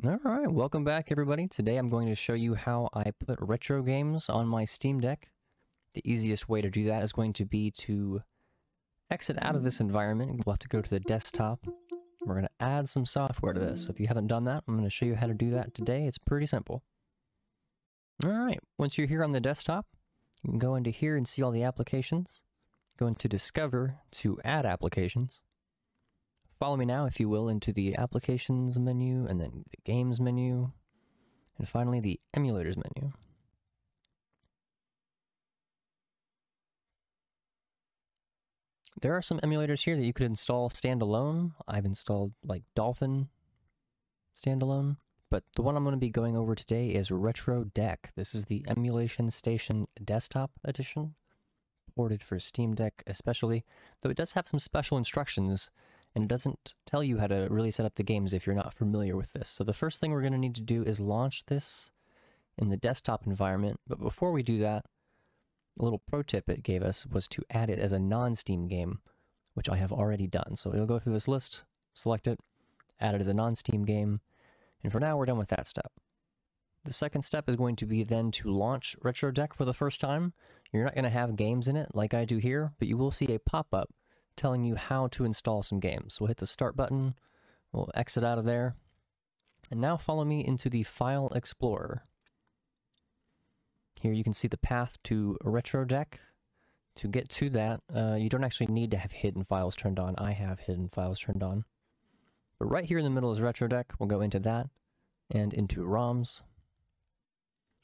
Alright, welcome back everybody. Today I'm going to show you how I put retro games on my Steam Deck. The easiest way to do that is going to be to exit out of this environment. We'll have to go to the desktop. We're going to add some software to this. So if you haven't done that, I'm going to show you how to do that today. It's pretty simple. Alright, once you're here on the desktop, you can go into here and see all the applications. Go into Discover to add applications. Follow me now, if you will, into the Applications menu, and then the Games menu, and finally the Emulators menu. There are some emulators here that you could install standalone. I've installed like Dolphin standalone, but the one I'm going to be going over today is Retro Deck. This is the Emulation Station Desktop Edition, ported for Steam Deck especially, though it does have some special instructions and it doesn't tell you how to really set up the games if you're not familiar with this. So the first thing we're going to need to do is launch this in the desktop environment, but before we do that, a little pro tip it gave us was to add it as a non-Steam game, which I have already done. So we'll go through this list, select it, add it as a non-Steam game, and for now we're done with that step. The second step is going to be then to launch Retro Deck for the first time. You're not going to have games in it like I do here, but you will see a pop-up telling you how to install some games. We'll hit the start button, we'll exit out of there, and now follow me into the File Explorer. Here you can see the path to Retro Deck. To get to that, uh, you don't actually need to have hidden files turned on. I have hidden files turned on. But right here in the middle is Retro Deck. We'll go into that and into ROMs.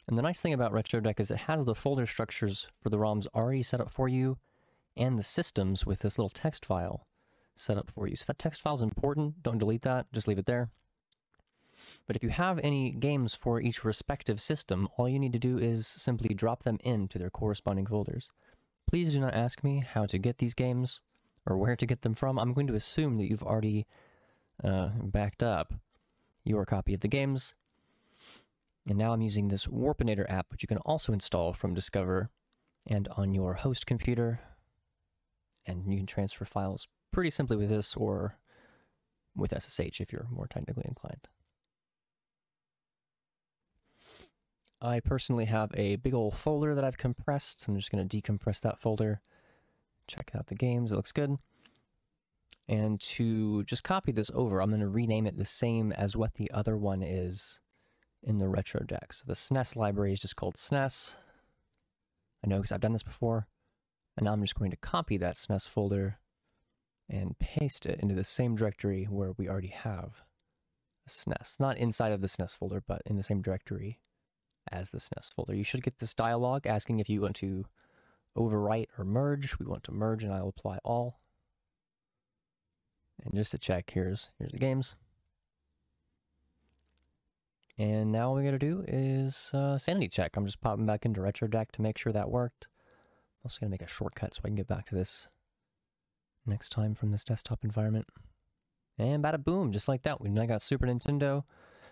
And the nice thing about Retro Deck is it has the folder structures for the ROMs already set up for you and the systems with this little text file set up for you. So that text file is important, don't delete that, just leave it there. But if you have any games for each respective system, all you need to do is simply drop them into their corresponding folders. Please do not ask me how to get these games or where to get them from. I'm going to assume that you've already uh, backed up your copy of the games. And now I'm using this Warpinator app, which you can also install from Discover and on your host computer and you can transfer files pretty simply with this or with SSH if you're more technically inclined. I personally have a big old folder that I've compressed. So I'm just going to decompress that folder, check out the games, it looks good. And to just copy this over, I'm going to rename it the same as what the other one is in the retro deck. So the SNES library is just called SNES. I know because I've done this before. And now I'm just going to copy that SNES folder and paste it into the same directory where we already have a SNES. Not inside of the SNES folder, but in the same directory as the SNES folder. You should get this dialog asking if you want to overwrite or merge. We want to merge and I'll apply all. And just to check, here's, here's the games. And now all we gotta do is uh, sanity check. I'm just popping back into Retro Deck to make sure that worked. I'm also going to make a shortcut so I can get back to this next time from this desktop environment. And bada boom, just like that, we now got Super Nintendo.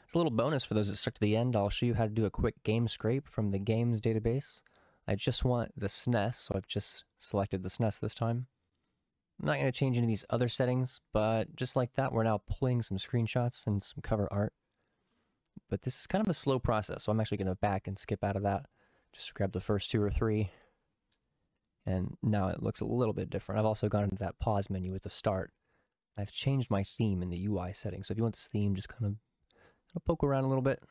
It's a little bonus for those that stuck to the end. I'll show you how to do a quick game scrape from the games database. I just want the SNES, so I've just selected the SNES this time. I'm not going to change any of these other settings, but just like that, we're now pulling some screenshots and some cover art. But this is kind of a slow process, so I'm actually going to back and skip out of that. Just grab the first two or three, and now it looks a little bit different. I've also gone into that pause menu with the start. I've changed my theme in the UI settings. So if you want this theme, just kind of poke around a little bit.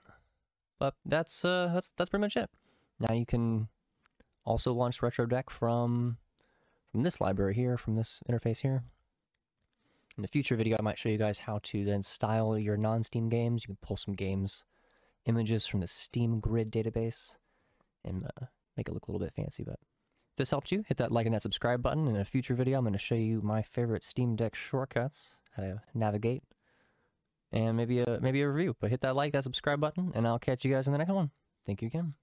But that's uh, that's that's pretty much it. Now you can also launch Retro Deck from from this library here, from this interface here. In a future video, I might show you guys how to then style your non-Steam games. You can pull some games, images from the Steam Grid database, and uh, make it look a little bit fancy. But this helped you, hit that like and that subscribe button. In a future video, I'm going to show you my favorite Steam Deck shortcuts, how to navigate, and maybe a, maybe a review. But hit that like, that subscribe button, and I'll catch you guys in the next one. Thank you again.